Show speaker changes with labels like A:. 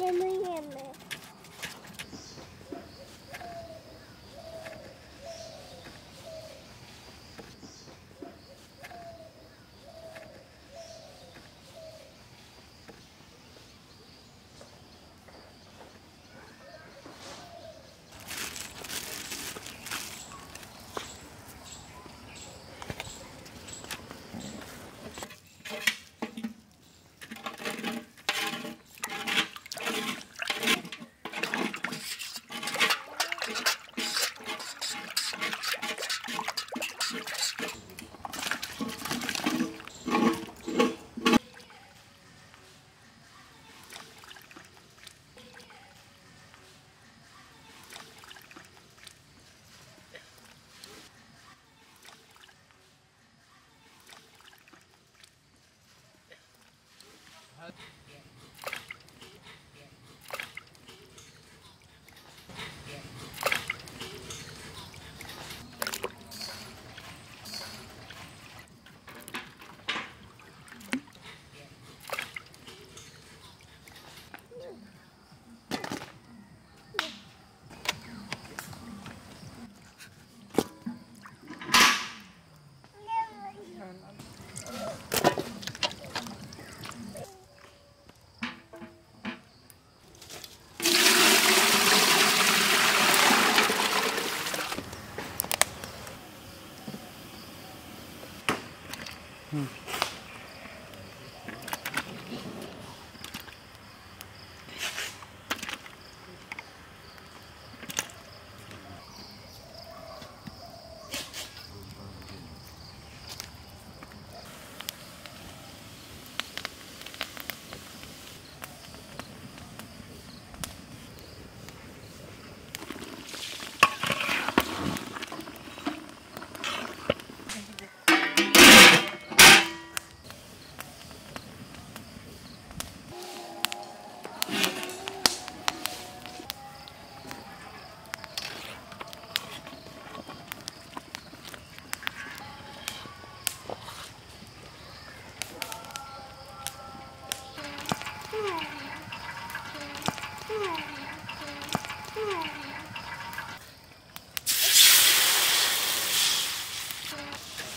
A: Mama.
B: that.
C: Mm-hmm.
D: Thank you.